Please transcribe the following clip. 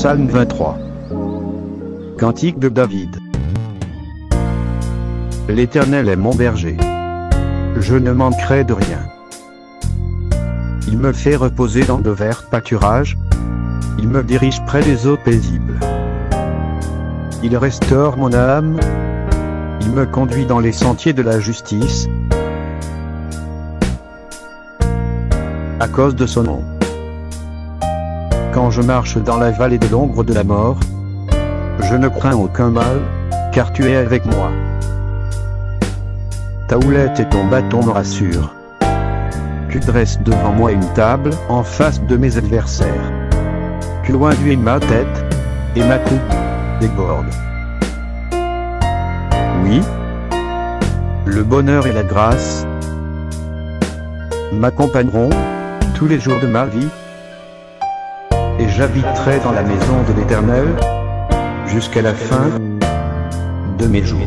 Psalm 23. Cantique de David. L'Éternel est mon berger. Je ne manquerai de rien. Il me fait reposer dans de verts pâturages. Il me dirige près des eaux paisibles. Il restaure mon âme. Il me conduit dans les sentiers de la justice. À cause de son nom. Quand je marche dans la vallée de l'ombre de la mort, je ne crains aucun mal, car tu es avec moi. Ta houlette et ton bâton me rassurent. Tu dresses devant moi une table en face de mes adversaires. Tu es ma tête, et ma coupe déborde. Oui, le bonheur et la grâce m'accompagneront tous les jours de ma vie, et j'habiterai dans la maison de l'Éternel jusqu'à la fin de mes jours.